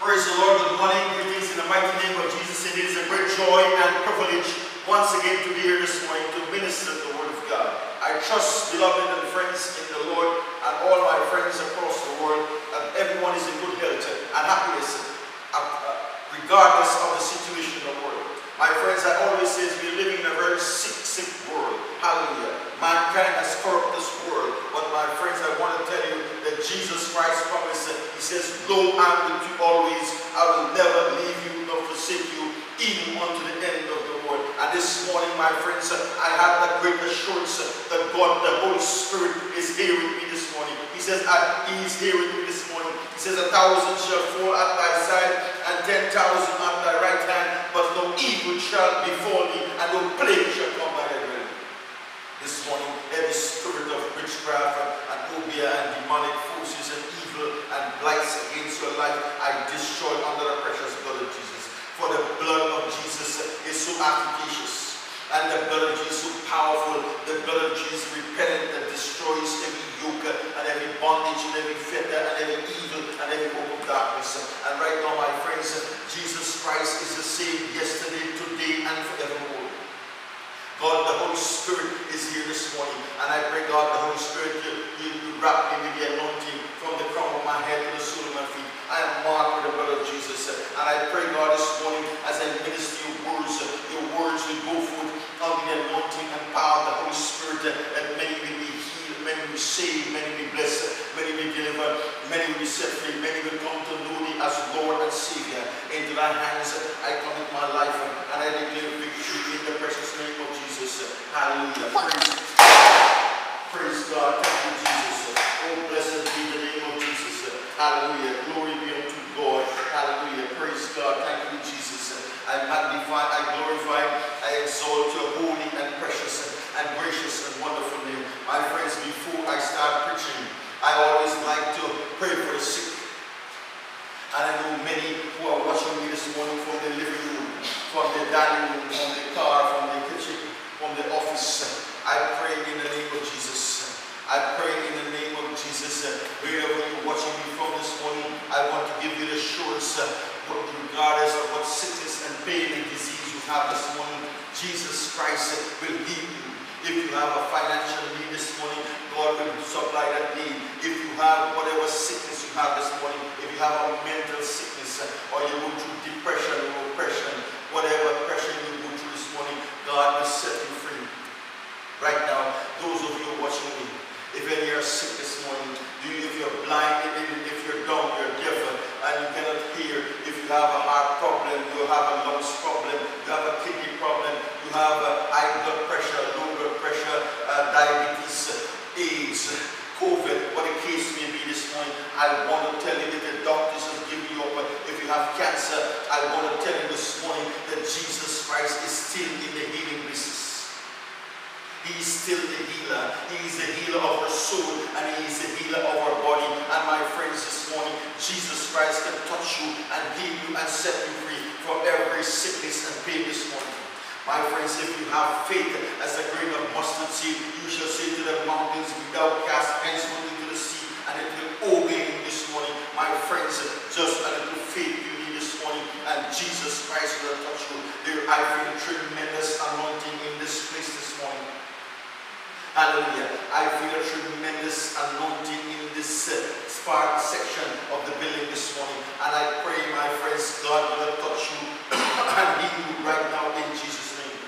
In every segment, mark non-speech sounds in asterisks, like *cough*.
Praise the Lord. Good morning. Greetings in the mighty name of Jesus. It is a great joy and privilege once again to be here this morning to minister the word of God. I trust, beloved and friends in the Lord, and all my friends across the world, that everyone is in good health and happiness, uh, uh, regardless of the situation in the world. My friends, I always say we're living in a very sick, sick world. Hallelujah. Mankind has corrupted this world. But my friends, I want to tell you that Jesus Christ promised, He says, Lo, I'm with you always. I will never leave you nor forsake you, even unto the end of the world. And this morning, my friends, I have that great assurance that God, the Holy Spirit, is here with me this morning. He says, He is here with me this morning. He says, A thousand shall fall at thy side, and ten thousand at thy right hand, but evil shall befall thee, and no plague shall come by thy dwelling. This morning, every spirit of witchcraft and obeah and demonic forces and evil and blights against your life, I destroy under the precious blood of Jesus. For the blood of Jesus is so efficacious. And the blood of Jesus is so powerful. The blood of Jesus repellent that destroys every yoke and every bondage and every fetter and every evil and every work of darkness. And right now, my friends, Christ is the same yesterday, today, and forevermore. God, the Holy Spirit is here this morning. And I pray, God, the Holy Spirit, you, you, wrap with the anointing from the crown of my head to the sole of my feet. I am marked with the blood of Jesus. And I pray, God, this morning, as I minister your words, your words will go forth under the anointing and power of the Holy Spirit, that many will be healed, many will be saved, many will be blessed, many will be delivered, many will be set free, many will come to know thee as Lord and Savior. Into thy hands I commit my life, and I declare victory in the precious name of Jesus. Hallelujah. Praise, praise God. Thank you, Jesus. Oh, blessed be the name of Jesus. Hallelujah. Glory be unto God. Hallelujah. Praise God. Thank you, Jesus. I magnify, I glorify, I exalt your holy and precious and gracious and wonderful name. My friends, before I start preaching, I always like to pray for the sick. And I know many who are watching me this morning from the living room, from the dining room, from the car, from the kitchen, from the office. I pray in the name of Jesus. I pray in the name of Jesus. Wherever you're watching me from this morning, I want to give you the assurance, that regardless of what sickness and pain and disease you have this morning, Jesus Christ will heal you. If you have a financial need this morning, God will supply that need. If you have whatever sickness you have this morning, if you have a mental sickness or you go through depression or oppression, whatever pressure you go through this morning, God will set you free. Right now, those of you watching me, if any are sick this morning, if you're blind, if you're dumb, you're deaf, and you cannot hear, if you have a heart problem, you have a lungs problem, you have a kidney problem, you have a high blood pressure, low blood pressure, uh, diabetes, AIDS, COVID, what the case may be this morning, I want to tell you that the doctors have given you up. If you have cancer, I want to tell you this morning that Jesus Christ is still in the healing business. He is still the healer. He is the healer of our soul and He is the healer of our body. And my friends, this morning, Jesus Christ can touch you and heal you and set you free from every sickness and pain this morning. My friends, if you have faith as a grain of mustard seed, you shall say to the mountains, without cast henceforth into the sea, and it will obey you this morning. My friends, just a little faith you need this morning, and Jesus Christ will touch you. There, I feel tremendous anointing in this place this morning. Hallelujah. I feel a tremendous anointing in this uh, part section of the building this morning. And I pray, my friends, God will touch you and heal you right now in Jesus' name.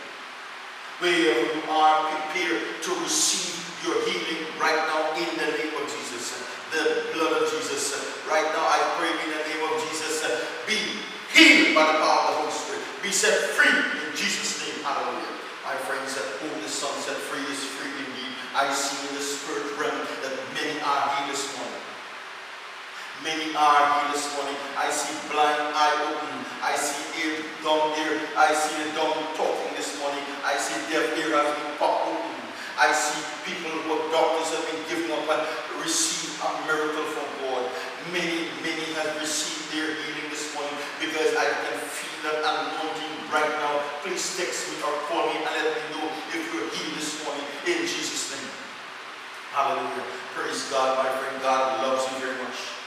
Wherever you are, prepare to receive your healing right now in the name of Jesus. The blood of Jesus. Right now, I pray in the name of Jesus. Be healed by the power of the Set free in Jesus' name. Hallelujah. My friends, whom the Son set free is free indeed. I see in the spirit realm that many are healed this morning. Many are healed this morning. I see blind eye open. I see ear, dumb ear. I see the dumb talking this morning. I see deaf ear has been popped open. I see people who are doctors have been given up and receive a miracle from God. Many, many have received their healing this morning because I can that I'm wanting right now, please text me or call me and let me know if you're healed this morning in Jesus' name. Hallelujah. Praise God, my friend. God loves you very much.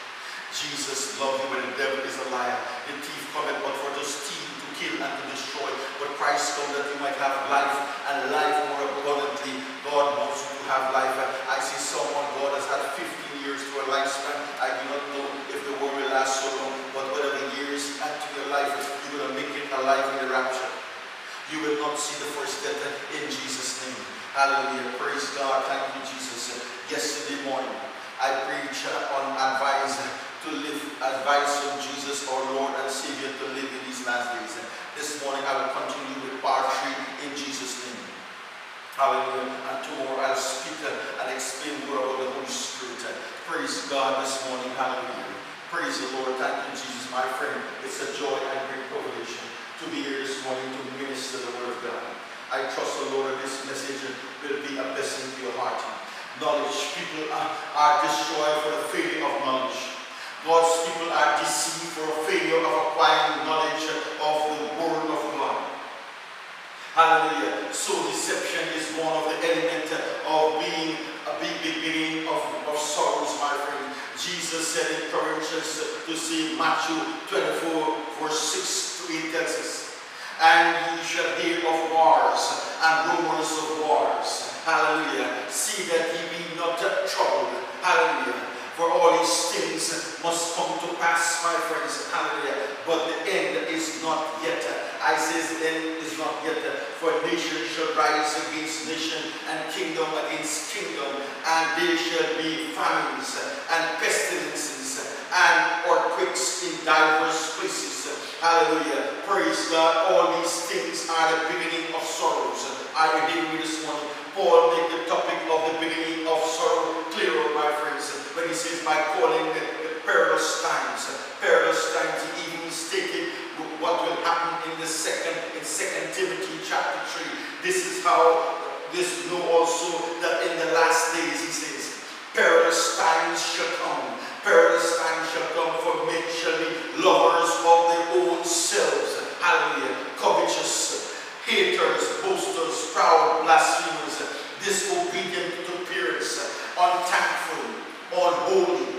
Jesus loved you when the devil is a liar. The thief cometh but for to steal, to kill, and to destroy. But Christ came that you might have life, and life more abundantly. God wants you to have life. I see someone, God has had 15 years to a lifespan. I do not know if the world will last so alive in the rapture. You will not see the first death in Jesus' name. Hallelujah. Praise God. Thank you, Jesus. Yesterday morning, I preached on advice to live, advice from Jesus, our Lord and Savior, to live in these last days. This morning, I will continue with part three in Jesus' name. Hallelujah. And tomorrow I'll speak and explain more about the Holy Spirit. Praise God this morning. Hallelujah. Praise the Lord. Thank you, Jesus, my friend. It's a joy and great privilege to be here this morning to minister the Word of God. I trust the Lord this message will be a blessing to your heart. Knowledge. People are, are destroyed for the failure of knowledge. God's people are deceived for a failure of acquiring knowledge of the Word of God. Hallelujah. So deception is one of the elements of being a big beginning of, of sorrows, my friend. Jesus said in Corinthians to see Matthew 24, verse 6 to 8 tells us, and ye shall hear of wars and rumors of wars. Hallelujah. See that ye be not troubled. Hallelujah. For all these things must come to pass, my friends. Hallelujah. But the end is not yet. I says the end is not yet. Uh, for nation shall rise against nation and kingdom against kingdom. And there shall be famines uh, and pestilences uh, and earthquakes in diverse places. Hallelujah. Praise God. All these things are the beginning of sorrows. You hearing me this morning? Paul made the topic of the beginning of sorrow clearer, my friends, when he says by calling the perilous times. Perilous 2 Timothy chapter 3. This is how, this know also that in the last days, he says, perilous times shall come. Perilous times shall come for men shall be lovers of their own selves. Hallelujah. Covetous, haters, boasters, proud, blasphemers, disobedient to parents, unthankful, unholy,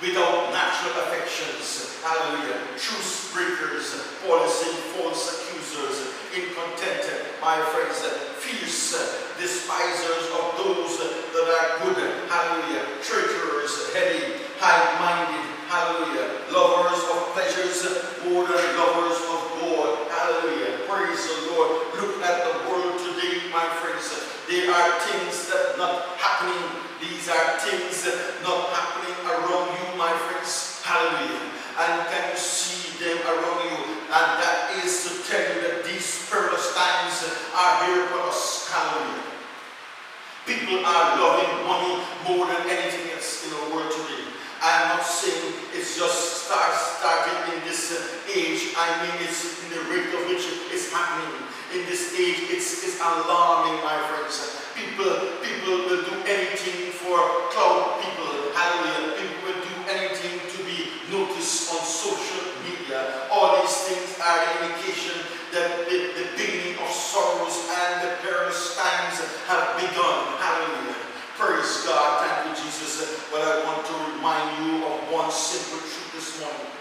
without natural affections. Hallelujah. Truth breakers, policy false accusers, incontented, my friends, fierce, despisers of those that are good. Hallelujah. Treacherous, heady, high-minded. Hallelujah. Lovers of pleasures more than lovers of God. Hallelujah. Praise the Lord. Look at the world today, my friends. There are things that not happening. These are things not happening around. Hallelujah. And can you see them around you? And that is to tell you that these perilous times are here for us. Hallelujah. People are loving money more than anything else in the world today. I'm not saying it's just start starting in this uh, age. I mean it's in the rate of which it's happening. In this age, it's, it's alarming, my friends. People, people will do anything for cloud people. Hallelujah. People will do anything to be noticed on social media. All these things are an indication that the, the beginning of sorrows and the perilous times have begun. Hallelujah. Praise God. Thank you, Jesus. But I want to remind you of one simple truth this morning.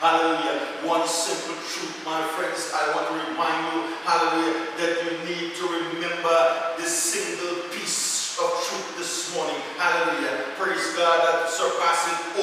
Hallelujah. One simple truth, my friends. I want to remind you, hallelujah, that you need to remember this single piece of truth this morning. Hallelujah. Praise God that surpasses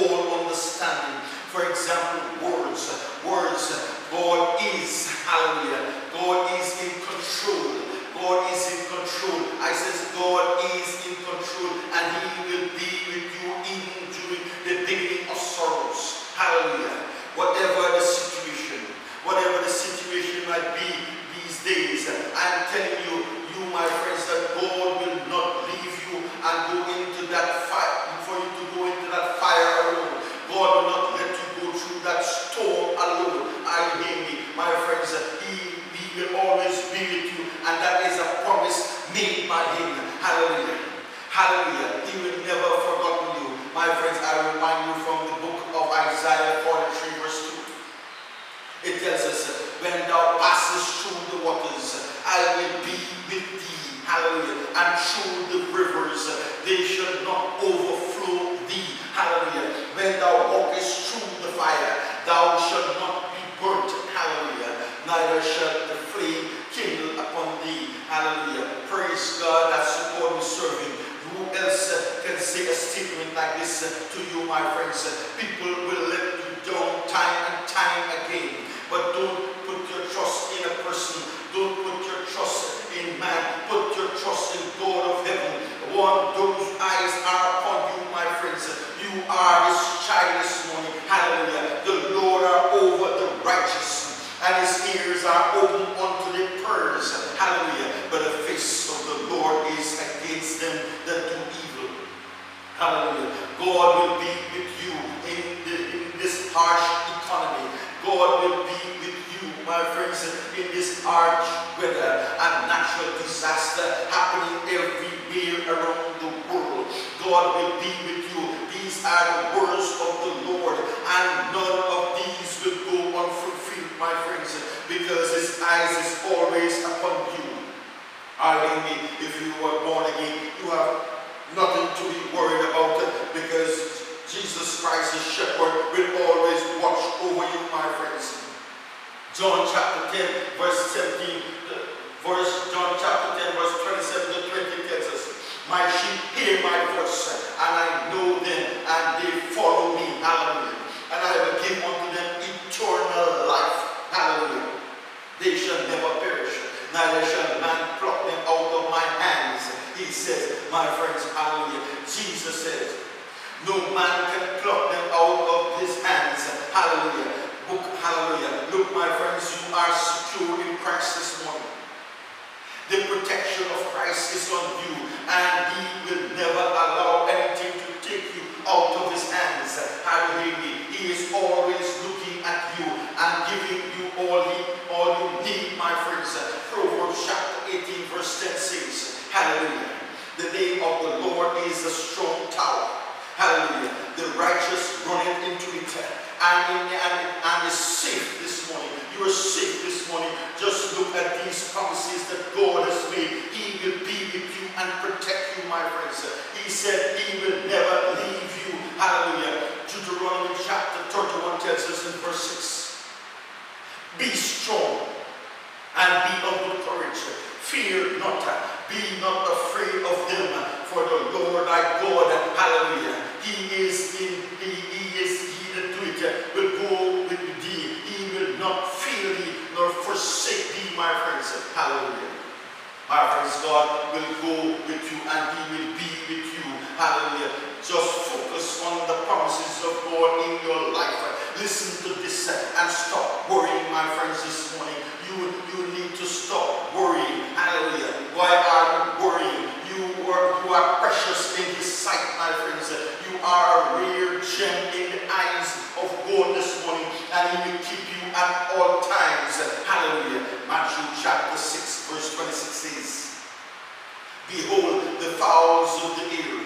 When thou passest through the waters, I will be with thee. Hallelujah. And through the rivers, they shall not overflow thee. Hallelujah. When thou walkest through the fire, thou shalt not be burnt. Hallelujah. Neither shall the flame kindle upon thee. Hallelujah. Praise God that support me serving. Who else can say a statement like this to you, my friends? People will let you down time and time again. But don't put your trust in a person. Don't put your trust in man. Put your trust in God of heaven. One, those eyes are upon you, my friends. You are his child this morning. Hallelujah. The Lord are over the righteous. And his ears are open unto their prayers. Hallelujah. But the face of the Lord is against them that do evil. Hallelujah. God will be with you in, the, in this harsh economy. God will be with you, my friends, in this harsh weather and natural disaster happening everywhere around the world. God will be with you. These are the words of the Lord, and none of these will go unfulfilled, my friends, because his eyes is always upon you. Hallelujah. If you are born again, you have nothing to be worried about because Jesus Christ, the shepherd, will always watch over you, my friends. John chapter 10, verse 17, verse John chapter 10, verse 27 to 20 tells us, My sheep hear my voice, and I know them, and they follow me. Hallelujah. And I will give unto them eternal life. Hallelujah. They shall never perish, neither shall man pluck them out of my hands. He says, my friends, hallelujah. Jesus says, no man can pluck them out of his hands. Hallelujah. Book, hallelujah. Look, my friends, you are secure in Christ this morning. The protection of Christ is on you, and He will never allow anything to take you out of His hands. Hallelujah. He is always looking at you and giving you all, he, all you need, my friends. Proverbs chapter 18, verse 10 says, Hallelujah. The name of the Lord is a strong tower. Hallelujah. The righteous runneth into it and, and, and is safe this morning. You are safe this morning. Just look at these promises that God has made. He will be with you and protect you, my friends. He said he will never leave you. Hallelujah. Deuteronomy chapter 31 tells us in verse 6. Be strong and be of good courage. Fear not. Be not afraid of them. For the Lord thy God, hallelujah, he is in, he, he is he that do it, will go with thee. He will not fail thee nor forsake thee, my friends. Hallelujah. My friends, God will go with you and he will be with you. Hallelujah. Just focus on the promises of God in your life. Listen to this and stop worrying, my friends, You, you need to stop worrying. Hallelujah. Why are you worrying? You are, you are precious in his sight, my friends. You are a rare gem in the eyes of God this morning, and he will keep you at all times. Hallelujah. Matthew chapter 6, verse 26 says, Behold the fowls of the air,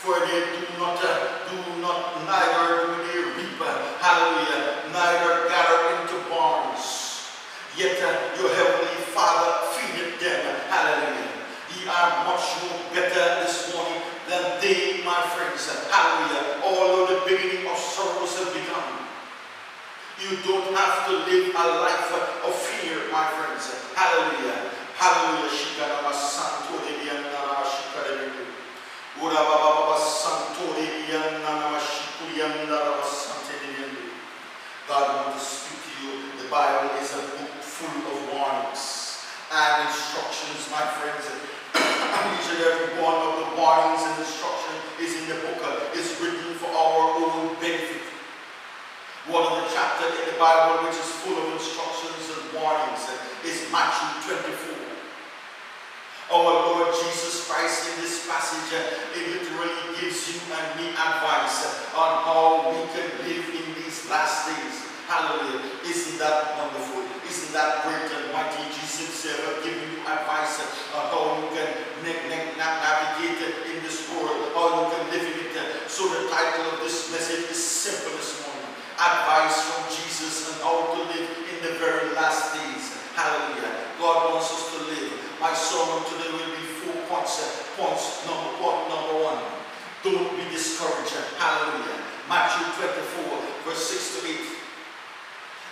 for they do not, uh, do not, neither do they reap, hallelujah, neither gather. Yet uh, your heavenly Father feedeth them, hallelujah. Ye are much more better this morning than they, my friends, hallelujah. Although the beginning of sorrows have begun. You don't have to live a life of fear, my friends. Hallelujah. Hallelujah. Shikarama santo de biyanama shikarebe. Ura baba baba santo de biyanama shikuriyandara sante. God wants to speak to you. The Bible is a full of warnings and instructions, my friends. And *coughs* Each and every one of the warnings and instructions is in the book. It's written for our own benefit. One of the chapters in the Bible which is full of instructions and warnings is Matthew 24. Our Lord Jesus Christ in this passage, uh, it literally gives you and me advice on how we can live in these last days. Hallelujah. Isn't that wonderful? Isn't that great and mighty? Jesus ever giving you advice on how you can navigate in this world, how you can live in it. So the title of this message is simple this morning. Advice from Jesus on how to live in the very last days. Hallelujah. God wants us to live. My sermon today will be four points. Uh, points number point number one. Don't be discouraged. Hallelujah. Matthew 24, verse 6 to 8.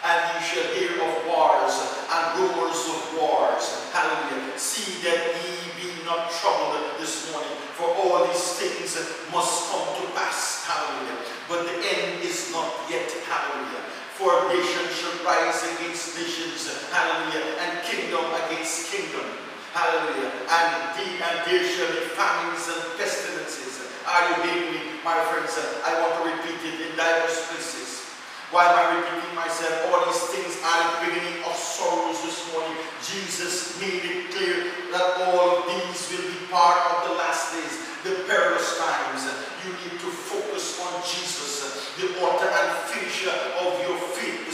And ye shall hear of wars and rumors of wars. Hallelujah. See that ye be not troubled this morning. For all these things must come to pass. Hallelujah. But the end is not yet. Hallelujah. For nation shall rise against nations. Hallelujah. And kingdom against kingdom. Hallelujah. And, the, and there shall be famines and pestilences. Are you hearing me, my friends? I want to repeat it in diverse places. Why am I repeating myself? All these things are the beginning of sorrows this morning. Jesus made it clear that all these will be part of the last days, the perilous times. You need to focus on Jesus, the author and finisher of your faith.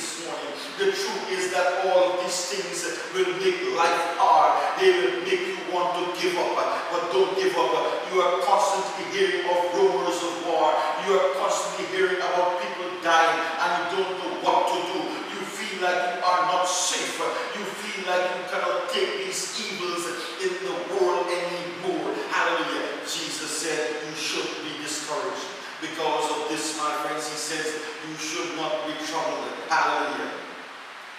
The truth is that all these things will make life hard. They will make you want to give up. But don't give up. You are constantly hearing of rumors of war. You are constantly hearing about people dying and you don't know what to do. You feel like you are not safe. You feel like you cannot take these evils in the world anymore. Hallelujah. Jesus said you should be discouraged. Because of this, my friends, he says you should not be troubled. Hallelujah.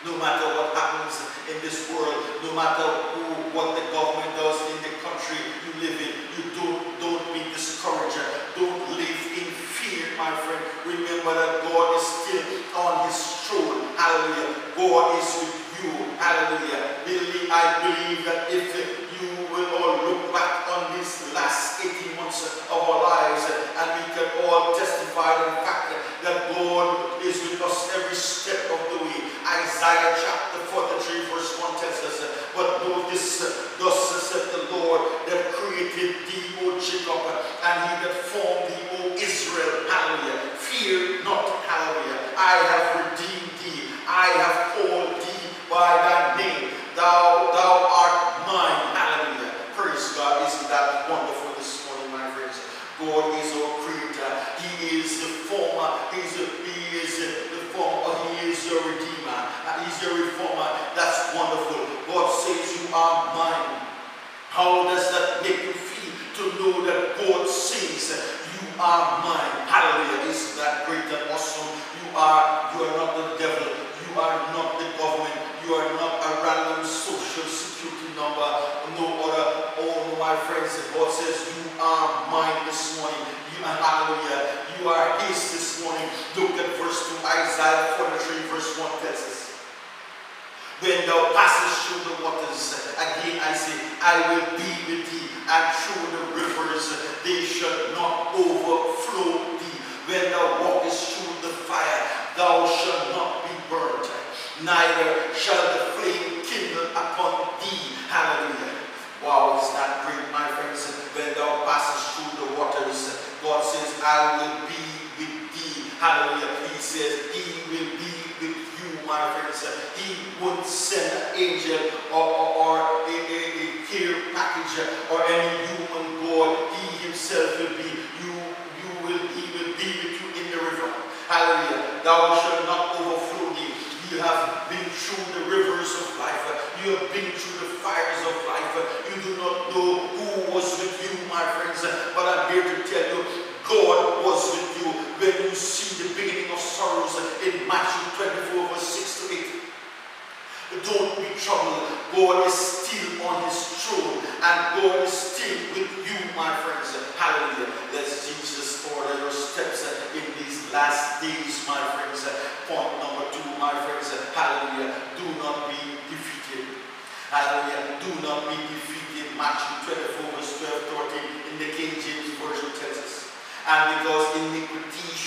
No matter what happens in this world, no matter who, what the government does in the country you live in, you don't, don't be discouraged. Don't live in fear, my friend. Remember that God is still on his throne. Hallelujah. God is with you. Hallelujah. Really, I believe that if you will all look back on these last 18 months of our lives and we can all testify the fact that God is with us every step of the way. Isaiah chapter 43 verse 1 tells us, But know this, thus said the Lord that created thee, O Jacob, and he that formed thee, O Israel. Hallelujah. Fear not, hallelujah. I have redeemed thee. I have called thee by thy name. Thou, thou art mine. Hallelujah. Praise God. Isn't that wonderful this morning, my friends? God is our creator. He is the former. He's a, he is the former. He is your redeemer. He's your reformer. That's wonderful. God says you are mine. How does that make you feel to know that God says you are mine? Hallelujah. Isn't that great and awesome? You are, you are not the devil. You are not the government. You are not a random social security number. No other. Oh, my friends, God says you are mine this morning. You are, hallelujah. You are his this morning. Look at verse 2, Isaiah 43, verse 1 tells us. When thou passest through the waters, again I say, I will be with thee, and through the rivers they shall not overflow thee. When thou walkest through the fire, thou shalt not be burnt, neither shall the flame kindle upon thee. Hallelujah. Wow, is that great, my friends? When thou passest through the waters, God says, I will be with thee. Hallelujah. He says, He will be with you, my friends. He would send an angel or, or, or a, a, a care package or any human God. He himself will be, you, you will, he will be with you in the river. Hallelujah. Thou shalt not overflow thee. You have been through the rivers of life. You have been through the fires of life. You do not know who was with you, my friends. But I'm here to tell you, God was with you you see the beginning of sorrows in Matthew 24, verse 6 to 8. Don't be troubled. God is still on his throne and God is still with you, my friends. Hallelujah. Let Jesus order your steps in these last days, my friends. Point number two, my friends. Hallelujah. Do not be defeated. Hallelujah. Do not be defeated. Matthew 24, verse 12, 13 in the King James Version tells us. And because iniquity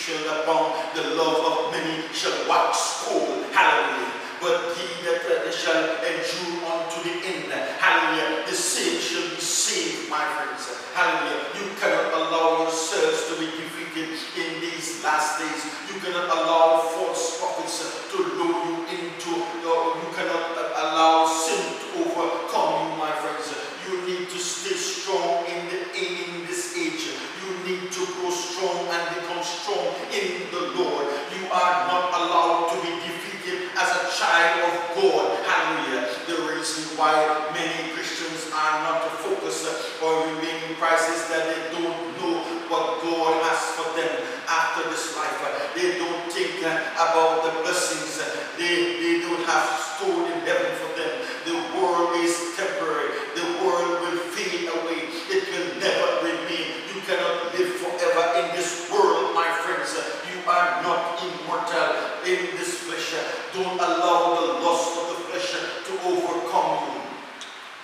shall abound, the love of many shall wax cold. Hallelujah but he that shall endure unto the end. Hallelujah. The same shall be saved, my friends. Hallelujah. You cannot allow yourselves to be defeated in these last days. You cannot allow false prophets to lure you into, uh, you cannot allow sin to overcome you, my friends. You need to stay strong in, the, in this age. You need to grow strong and become strong in the Lord. You are not allowed to be defeated as a child of God. Hallelujah. The reason why many Christians are not to focus or remain in Christ is that they don't know what God has for them after this life. They don't think about the blessings they, they don't have stored in heaven for them. The world is temporary. The world will fade away. It will never remain. in this flesh. Don't allow the lust of the flesh to overcome you.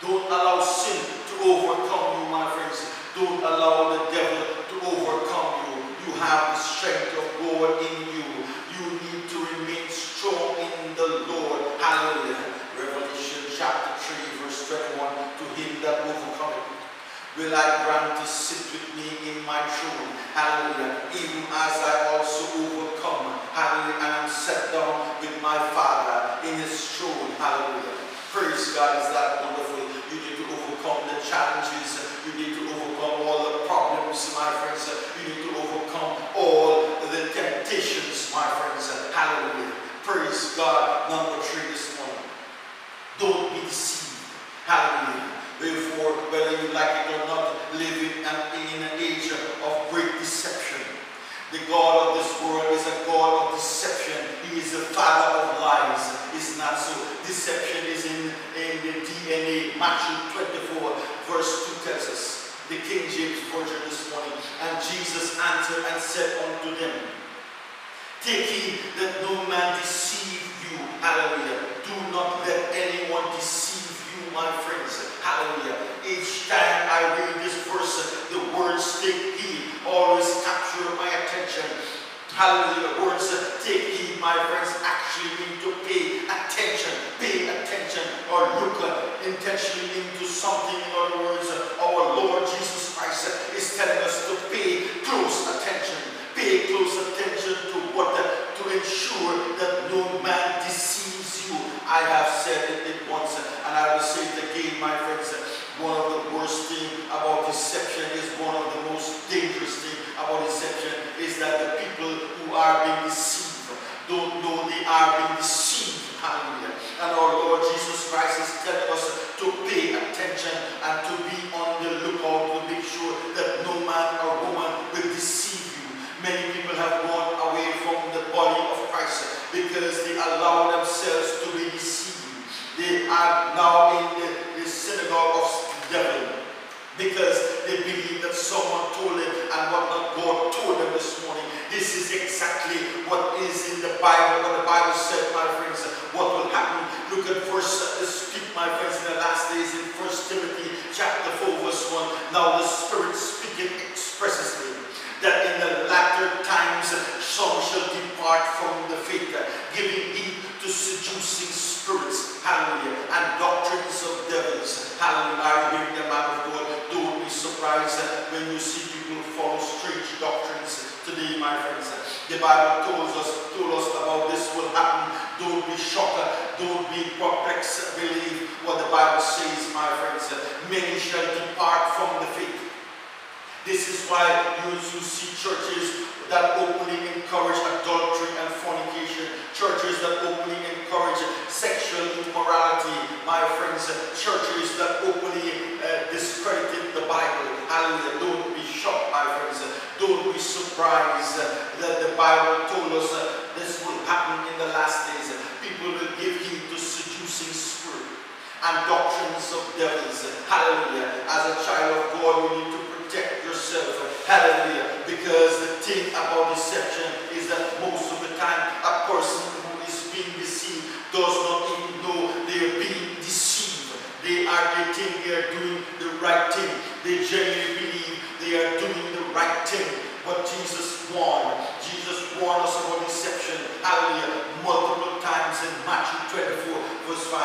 Don't allow sin to overcome you, my friends. Don't allow the devil to overcome you. You have the strength of God in you. You need to remain strong in the Lord. Hallelujah. Revelation chapter 3, verse 21. To him that overcometh will I grant to sit with me in my throne. Hallelujah. Even as I also overcome. Hallelujah. And am set down with my Father in his throne. Hallelujah. Praise God. Is that wonderful? You need to overcome the challenges. You need to overcome all the problems, my friends. You need to overcome all the temptations, my friends. Hallelujah. Praise God. Number three this morning. Don't be deceived. Hallelujah. Therefore, whether you like it or not, live in an, in an age of great deception. The God of this world is a God of deception. He is the father of lies. It's not so. Deception is in, in the DNA. Matthew 24, verse 2 tells us. The King James Version this morning. And Jesus answered and said unto them, Take heed that no man deceive you. Hallelujah. Do not let anyone deceive you, my friends. Hallelujah. Each time I read this verse, the words take heed always capture my attention. Hallelujah. Words take heed, my friends, actually mean to pay attention. Pay attention or look intentionally into something. In other words, our Lord Jesus Christ is telling us to pay close attention. Pay close attention to what to ensure that no man deceives you. I have said it once and I will say it again, my friends. One of the worst things about deception is one of the most dangerous things about deception is that the people who are being deceived don't know they are being deceived. Hallelujah. And our Lord Jesus Christ is telling us to pay attention and to be on the lookout to make sure that no man or woman will deceive you. Many people have gone away from the body of Christ because they allow themselves to be deceived. They are now in the, the synagogue of devil because they believe that someone told them and what not God told them this morning. This is exactly what is in the Bible, what the Bible said, my friends, what will Look at uh, speak, my friends, in the last days in 1 Timothy chapter 4, verse 1. Now the Spirit speaking expressly that in the latter times some shall depart from the faith, giving heed to seducing spirits, hallelujah, and doctrines of devils, hallelujah. I hear the man of God, don't be surprised when you see people follow strange doctrines today, my friends. The Bible told us, told us about this will happen. Don't be shocked, don't be perplexed, believe what the Bible says, my friends. Many shall depart from the faith. This is why you, you see churches that openly encourage adultery and fornication, churches that openly encourage sexual immorality, my friends, churches that openly uh, discredited the Bible. Hallelujah. Don't be shocked, my friends. Don't be surprised that the Bible told us happen in the last days. People will give heed to seducing spirit and doctrines of devils. Hallelujah. As a child of God, you need to protect yourself. Hallelujah. Because the thing about deception is that most of the time a person who is being deceived does not even know they are being deceived. They are think they are doing the right thing. They genuinely believe they are doing the right thing. But Jesus warned. Warned us about deception. Hallelujah. Multiple times in Matthew 24, verse 5.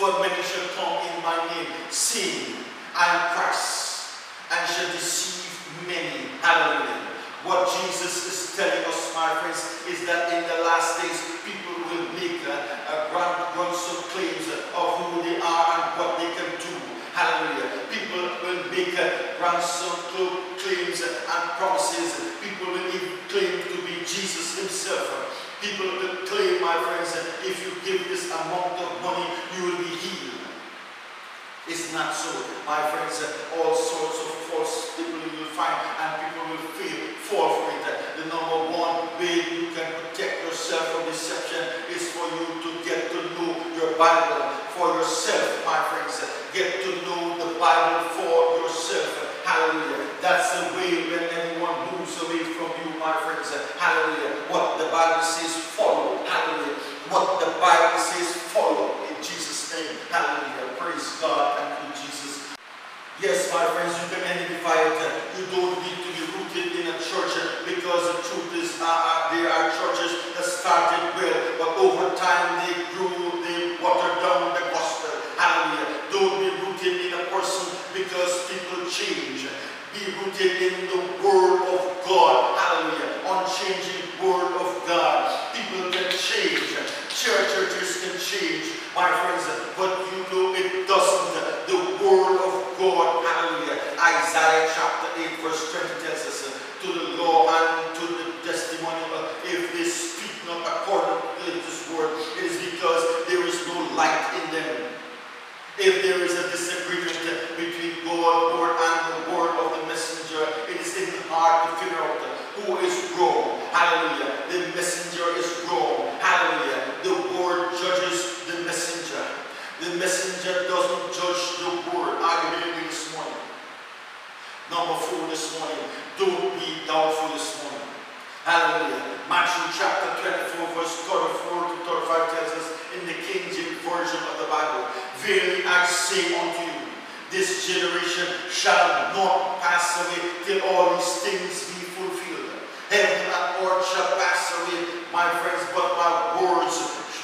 For many shall come in my name, saying, I am Christ, and shall deceive many. Hallelujah. What Jesus is telling us, my friends, is that in the last days, people will make a, a grand, ransom claims of who they are and what they can do. Hallelujah. People will make a ransom claims and promises. People will even claim to be Jesus himself. People will claim, my friends, that if you give this amount of money, you will be healed. It's not so, my friends. All sorts of false people you will find, and people will feel fall for it. The number one way you can protect yourself from deception is for you to get to know your Bible for yourself, my friends. Get to know the Bible for yourself. Hallelujah. That's the way when anyone moves away from you, my friends. Bible says follow. Hallelujah. What the Bible says follow in Jesus' name. Hallelujah. Praise God. Thank you, Jesus. Yes, my friends, you can identify it. You don't need to be rooted in a church because the truth is uh, uh, there are churches that started well, but over time they grew, they watered down the gospel. Hallelujah. Don't be rooted in a person because people change. Be rooted in the Word of সাপ্তাহিক this generation shall not pass away till all these things be fulfilled. Heaven and earth shall pass away, my friends, but my words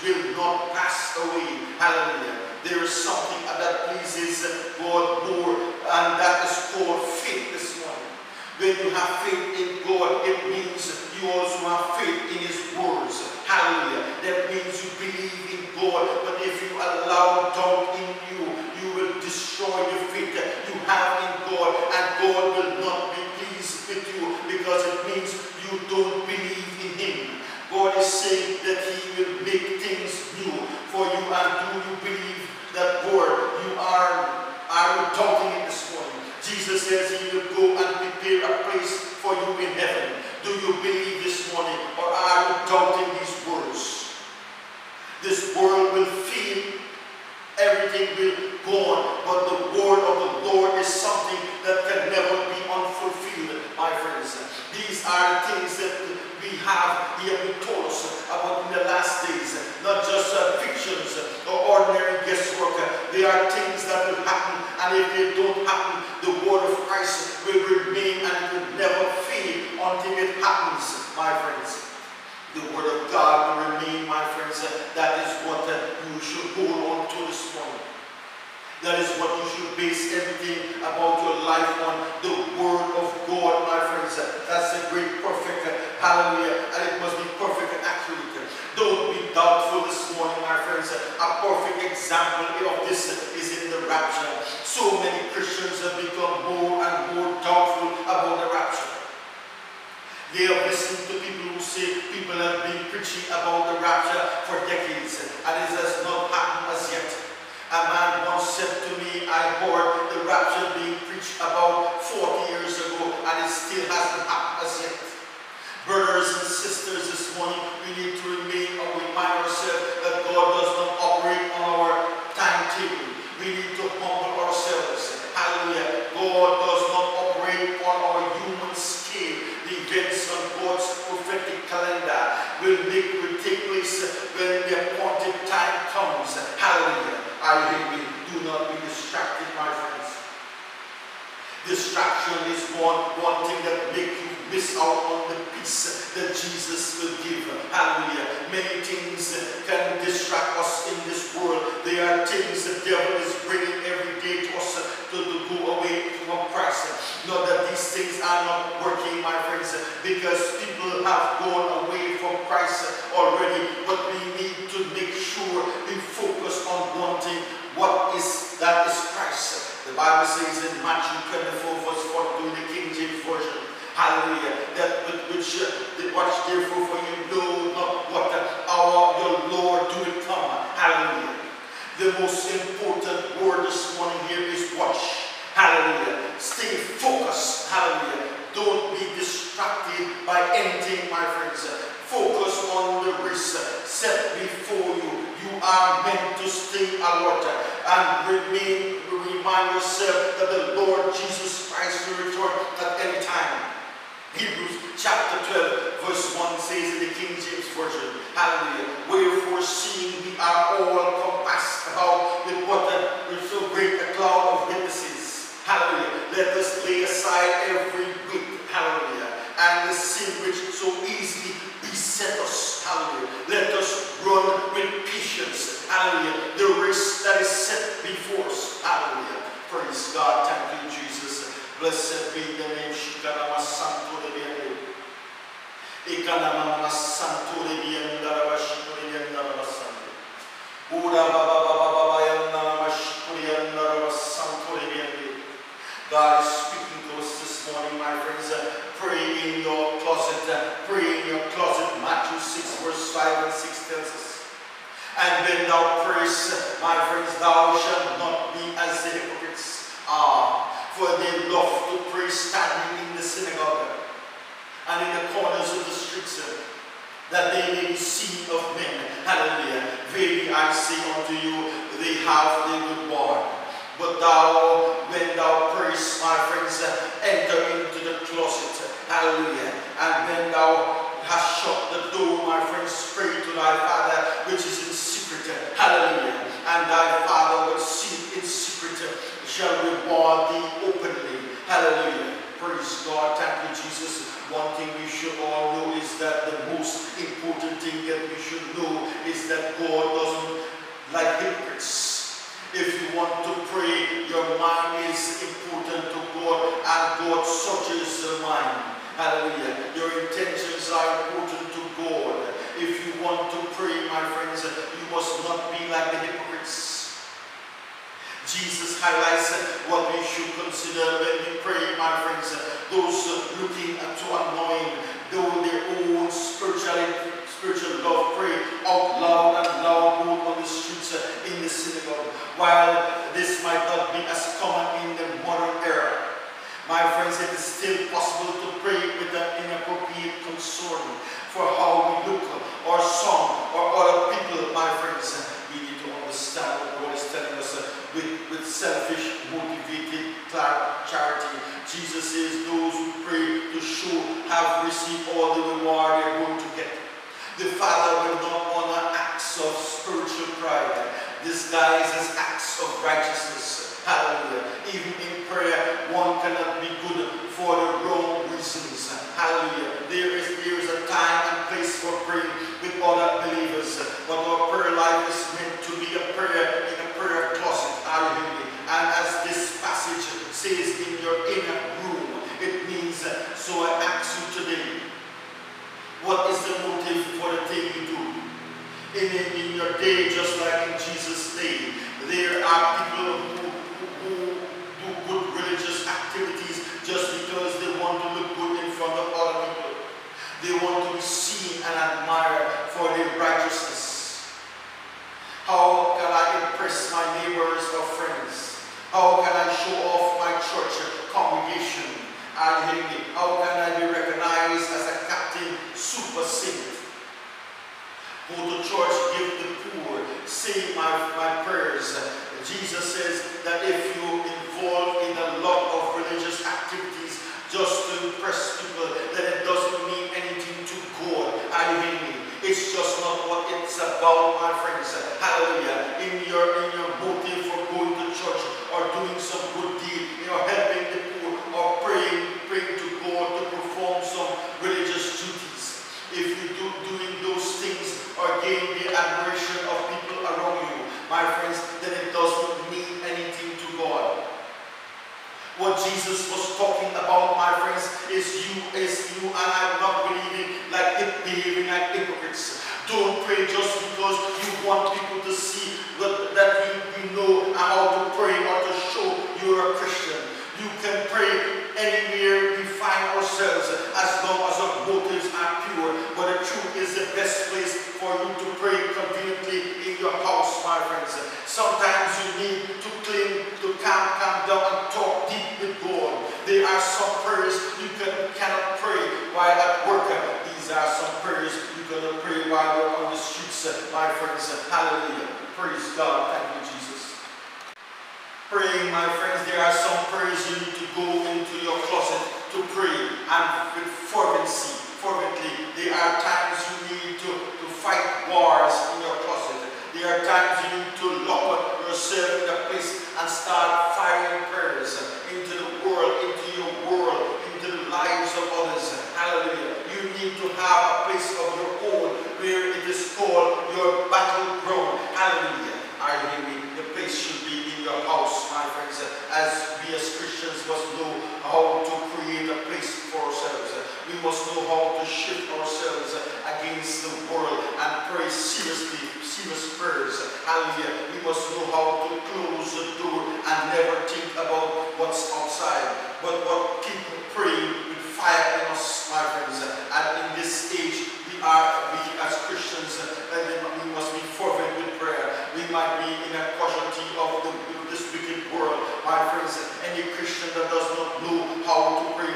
will not pass away. Hallelujah. There is something that pleases God more, and that is called faith this morning. When you have faith in God, it means you also have faith in His words. Hallelujah. That means you believe in God, but if you allow doubt in you, destroy the faith you have in God, and God will not be pleased with you because it means you don't believe in Him. God is saying that He will make things new for you, and do you believe that word? You are, are you doubting it this morning? Jesus says He will go and prepare a place for you in heaven. Do you believe this morning, or are you doubting these words? This world will everything will go on, but the word of the Lord is something that can never be unfulfilled, my friends. These are things that we have here been told us about in the last days, not just uh, fictions or ordinary guesswork. They are things that will happen, and if they don't happen, the word of Christ will remain and it will never fade until it happens, my friends. The word of God will remain, my friends. That is what uh, you should hold on to this morning. That is what you should base everything about your life on. The word of God, my friends. That's a great, perfect, uh, hallelujah. And it must be perfect and accurate. Don't be doubtful this morning, my friends. A perfect example of this is in the rapture. So many Christians have become more and more doubtful about the rapture. They have listened to people who say people have been preaching about the rapture for decades and it has not. A man once said to me, I heard the rapture being preached about 40 years ago and it still hasn't happened as yet. Brothers and sisters, this morning we need to remain remind ourselves that God does not operate on our timetable. We need to humble ourselves. Hallelujah. God does not operate on our human scale. The events on God's prophetic calendar will make will take place when the appointed time comes. Hallelujah. I. Do not be distracted, my friends. Distraction is one, one thing that make you miss out on the peace that Jesus will give. Hallelujah. Many things can distract us in this world. There are things the devil is bringing every day to us to, to go away from Christ. Not that these things are not working, my friends, because people have gone away from Christ already. But we need to make sure we focus on one thing. What is that is Christ? The Bible says in Matthew 24, verse 42 in the King James Version. Hallelujah. That which uh, the watch therefore for you know not what uh, our your Lord do it come. Hallelujah. The most important word this morning here is watch. Hallelujah. Stay focused. Hallelujah. Don't be distracted by anything, my friends. Focus on the risk set before you. You are meant to stay alert and remain, remind yourself that the Lord Jesus Christ will return at any time. Hebrews chapter 12, verse 1 says in the King James Version, Hallelujah. Wherefore, seeing we are all compassed about with what with so great a cloud of witnesses, Hallelujah. Let us lay aside every weight, Hallelujah, and the sin which so easily beset us, Hallelujah. Let us run with patience, Hallelujah, the race that is set before us, Hallelujah. Praise God. Thank you, Jesus. Blessed be the name. Shikarama Santo de Biende. Ikanama Santo de. Santo. Ura Baba Baba Baba Yanda Shikuri Biende. Santo de Biende. God is speaking to us this morning, my friends. Uh, Pray in your closet. uh, Pray in your closet. Matthew 6, verse 5 and 6 tells us. And when thou prayest, my friends, thou shalt not be as the hypocrites are, for they love to pray standing in the synagogue and in the corners of the streets, that they may be seen of men. Hallelujah. Verily I say unto you, they have their reward. But thou, when thou prayest, my friends, enter into the closet. Hallelujah. And when thou hast shut the door, my friends, pray to thy Father which is in secret. Hallelujah. And thy Father which seeth in secret shall reward thee openly. Hallelujah. Praise God. Thank you, Jesus. One thing we should all know is that the most important thing that we should know is that God doesn't like hypocrites. If you want to pray, your mind is important to God and God searches the mind. Hallelujah. Your intentions are important to God. If you want to pray, my friends, you must not be like the hypocrites. Jesus highlights what we should consider when we pray, my friends. Those looking to anoint, though their own spiritual, spiritual love, pray out loud and loud both on the streets in the synagogue. While this might not be as common in the modern era, my friends, it is still possible to pray with an inappropriate concern for how we look or some or other people, my friends. We need to understand what God is telling us uh, with, with selfish, motivated cla- charity. Jesus says those who pray to show have received all the reward they're going to get. The Father will not honor acts of spiritual pride disguised as acts of righteousness. Hallelujah. Even in prayer, one cannot be good for the wrong reasons. Hallelujah. There is, there is a time and place for praying with other believers. But our prayer life is meant to be a prayer in a prayer closet. Hallelujah. And as this passage says in your inner room, it means, so I ask you today, what is the motive for the thing you do? In, in, in your day, just like in Jesus' day, there are people who, who, who do good religious activities just because they want to look good in front of other people. They want to be seen and admired for their righteousness. How can I impress my neighbors or friends? How can I show off my church congregation? And how can I be recognized as a captain super saint? Go to church, give the poor, say my, my prayers. Jesus says that if you involve in a lot of religious activities just to impress people, then it doesn't mean anything to God. Are you hearing me? It's just not what it's about, my friends. Hallelujah. In your in your motive for going to church or doing some good deed, you know, helping the poor or praying, praying to God to perform some religious duties. If you do doing those things or gain the admiration of people around you, my friends, then it doesn't mean anything to God. What Jesus was talking about, my friends, is you, is you and I'm not believing like hip- behaving like hypocrites. Don't pray just because you want people to see that, that you, you know how to pray or to show you're a Christian. You can pray anywhere we find ourselves as long as our motives are pure. But the truth is the best place for you to pray conveniently in your house, my friends. Sometimes you need to cling, to calm, calm down and talk. There are some prayers you can, cannot pray while at work. These are some prayers you cannot pray while you're on the streets, my friends. Hallelujah. Praise God. Thank you, Jesus. Praying, my friends, there are some prayers you need to go into your closet to pray and with fervency, fervently. There are times you need to, to fight wars in your closet. There are times you need to lock yourself in a place and start firing prayers into the world, into your world, into the lives of others. Hallelujah. You need to have a place of your own where it is called your battleground. Hallelujah. Are you hearing me? The place should be in your house, my friends, as we as Christians must know how to create a place for ourselves. We must know how to shift ourselves against the world and pray seriously, serious prayers. Hallelujah. We must know how to close the door and never think about what's outside, but what keep praying with fire in us, my friends. And in this age, we are, we as Christians, we must be fervent with prayer. We might be in a casualty of the, this wicked world, my friends. Any Christian that does not know how to pray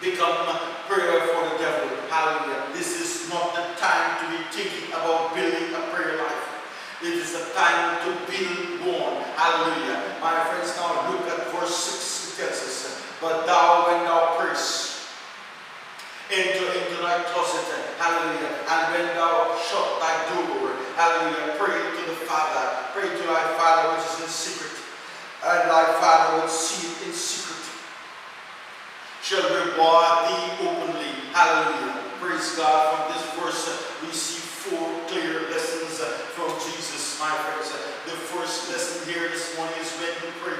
become prayer for the devil. Hallelujah. This is not the time to be thinking about building a prayer life. It is the time to build one. Hallelujah. My friends, now look at verse 6. It tells us, But thou, when thou prayest, enter into thy closet, hallelujah, and when thou shut thy door, hallelujah, pray to the Father, pray to thy Father which is in secret, and thy Father will see it in secret, shall reward thee openly, hallelujah. Praise God. From this verse, we see four clear lessons from Jesus, my friends. The first lesson here this morning is when you pray.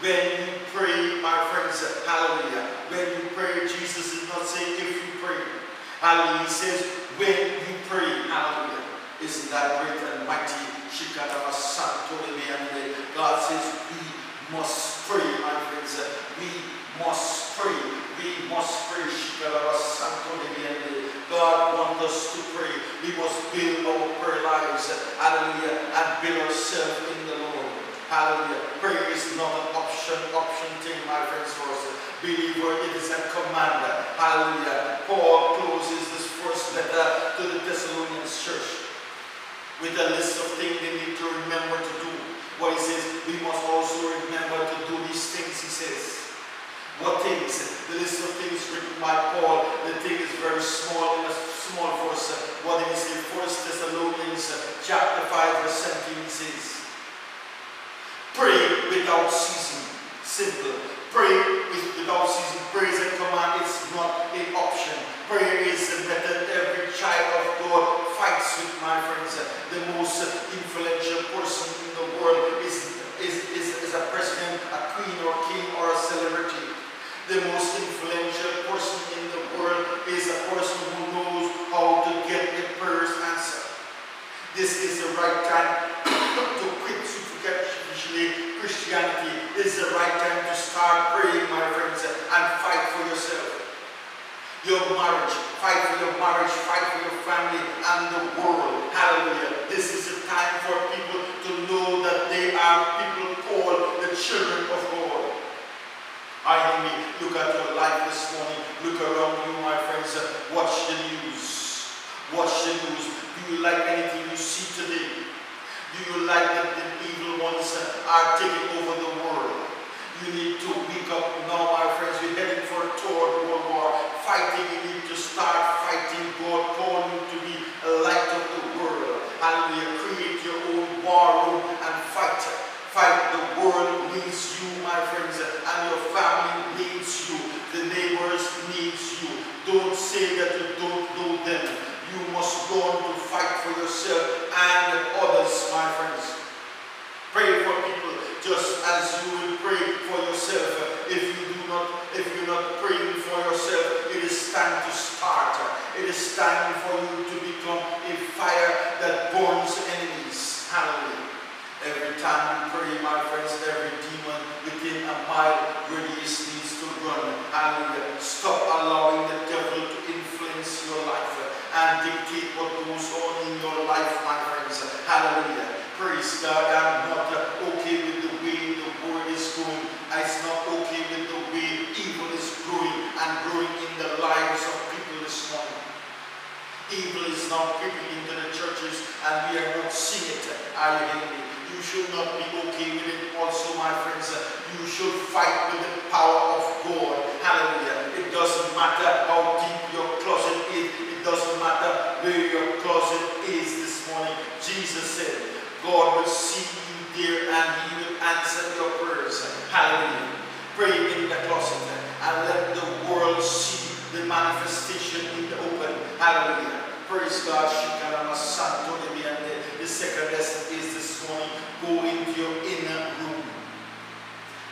When you pray, my friends, hallelujah. When you pray, Jesus is not saying if you pray. Hallelujah. He says when you pray, hallelujah. Isn't that great and mighty? God says we must pray, my friends. We must pray. We must pray. God wants us to pray. We must build our prayer lives. Hallelujah. And build ourselves in the Lord. Hallelujah. Prayer is not an option, option thing, my friends, for us. Believer, it is a command. Hallelujah. Paul closes this first letter to the Thessalonians church with a list of things they need to remember to do. What he says, we must also remember to do these things, he says. What things? The list of things written by Paul, the thing is very small in a small verse. What did he say? First Thessalonians chapter 5, verse 17 he says, Pray without ceasing. Simple. Pray with, without ceasing. Praise and command is not an option. Prayer is the method every child of God fights with, my friends. The most influential person in the world is, is, is, is a president, a queen or king or a celebrity. The most influential person in the world is a person who knows how to get the prayers answered. This is the right time superficially Christianity. Is the right time to start praying, my friends, and fight for yourself. Your marriage, fight for your marriage, fight for your family and the world. Hallelujah. This is a time for people to know that they are people called the children of God. I me. Look at your life this morning. Look around you, my friends. Watch the news. Watch the news. Do you like anything you see today? Do you like that the evil ones are taking over the world? You need to wake up now, my friends. We're heading for a third world war. Fighting, you need to start fighting. God calling you to be a light of the world. Hallelujah. Create your own war room and fight. Fight. The world needs you, my friends, and your family needs you. The neighbors needs you. Don't say that you don't know them. You must go on to fight for yourself and others, my friends. Pray for people just as you will pray for yourself. If you do not, if you're not praying for yourself, it is time to start. It is time for you to become a fire that burns enemies. Hallelujah. Every time you pray, my friends, every demon within a mile radius needs to run. Hallelujah. Stop allowing the devil to influence your life and dictate what goes on in your life, my friends. Hallelujah. Praise God. I'm not uh, okay with the way the world is going. It's not okay with the way evil is growing and growing in the lives of people this morning. Evil is now creeping into the churches and we You you should not be okay with it also, my friends. You should fight with the power of God. Hallelujah. It doesn't matter how deep your closet is. It doesn't matter where your closet is this morning. Jesus said, God will see you there and he will answer your prayers. Hallelujah. Pray in the closet and let the world see the manifestation in the open. Hallelujah. Praise God. Second lesson is this morning. Go into your inner room.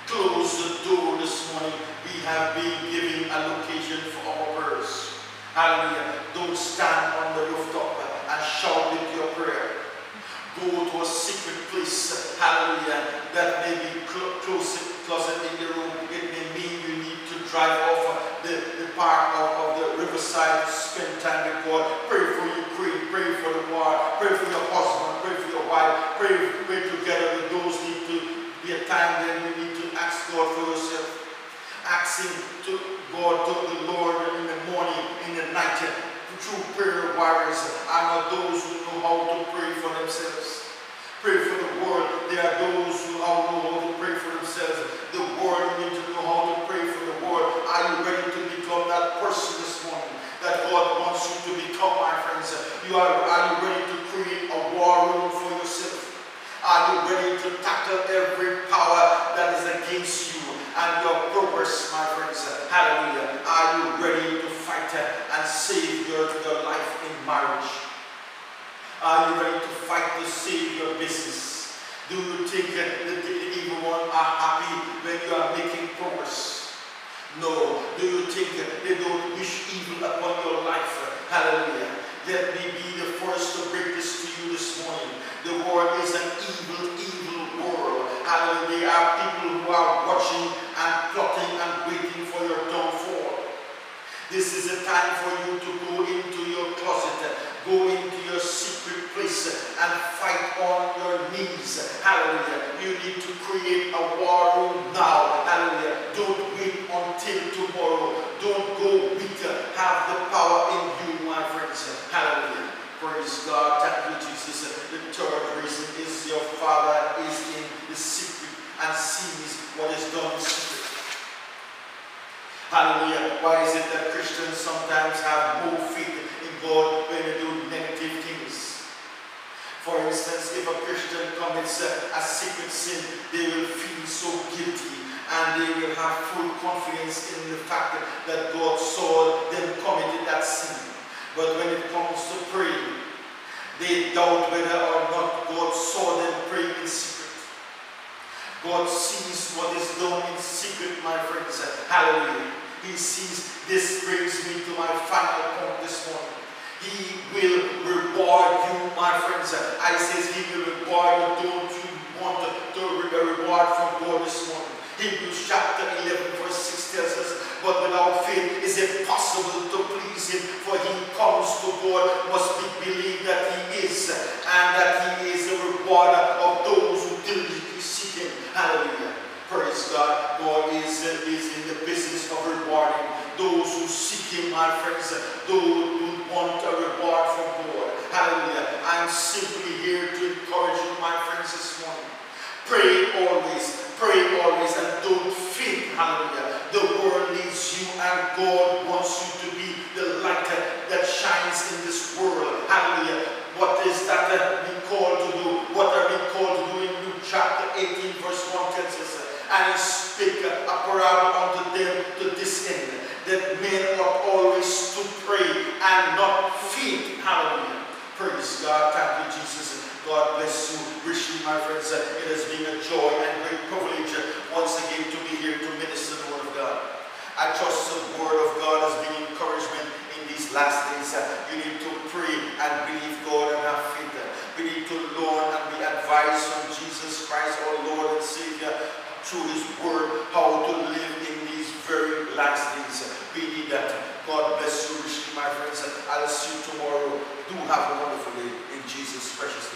Close the door this morning. We have been giving a location for our prayers. Hallelujah. Don't stand on the rooftop and shout with your prayer. Go to a secret place. Hallelujah. That may be cl closet, closet in the room. It may mean you need drive off the, the park of, of the riverside, spend time with God, pray for queen, pray for the war, pray for your husband, pray for your wife, pray, pray together with those need to be a time then you need to ask God for yourself. Asking to God, to the Lord in the morning, in the night, true prayer warriors are not those who know how to pray for themselves. Pray for the world. There are those who know how to pray for themselves. The world need to know how to pray for the world. Are you ready to become that person this morning that God wants you to become, my friends? You are, are you ready to create a war room for yourself? Are you ready to tackle every power that is against you and your progress, my friends? Hallelujah. Are you ready to fight and save your, your life? Are you ready to fight to save your business? Do you think that the, the evil one are happy when you are making progress? No. Do you think they don't wish evil upon your life? Hallelujah. Let me be the first to bring this to you this morning. The world is an evil, evil world. Hallelujah. There are people who are watching and plotting and waiting for your downfall. This is a time for you to go into your closet, go into your secret place and fight on your knees. Hallelujah. You need to create a war room now. Hallelujah. Don't wait until tomorrow. Don't go weak. Have the power in you, my friends. Hallelujah. Praise God. Thank you, Jesus. The third reason is your Father is in the secret and sees what is done in secret. Hallelujah. Why is it that Christians sometimes have more faith in God when they do negative things? For instance, if a Christian commits a, secret sin, they will feel so guilty and they will have full confidence in the fact that God saw them committed that sin. But when it comes to praying, they doubt whether or not God saw them praying in secret. God sees what is done in secret, my friends. Hallelujah. He sees this brings me to my final point this morning. He will reward you, my friends. I says he will reward you. Don't you want to a reward from God this morning? Hebrews chapter 11 verse 6 tells us, but without faith is it possible to please him, for he comes to God must be believed that he is, and that he is a rewarder of those who diligently seek him. Hallelujah. Praise God. God is, is in the business of rewarding those who seek him, my friends, those who want a reward from God. Hallelujah. I'm simply here to encourage you, my friends, this morning. Pray always, pray always, and don't faint. Hallelujah. The world needs you, and God wants you to be the light that shines in this world. Hallelujah. What is that that we called to do? What are we called to do in Luke chapter 18, verse 1 tells us? And spake a parable unto them to this end, men ought always to pray and not faint. Hallelujah. Praise God. Thank you, Jesus. God bless you richly, my friends. It has been a joy and great privilege once again to be here to minister the Word of God. I trust the Word of God has been encouragement in these last days. You need to pray and believe God and have faith. We need to learn and be advised from Jesus Christ, our Lord and Savior, through His Word, how to live in these very last days. We need that. God bless you richly, my friends, and I'll see you tomorrow. Do have a wonderful day in Jesus' precious name.